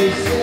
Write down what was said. Jason.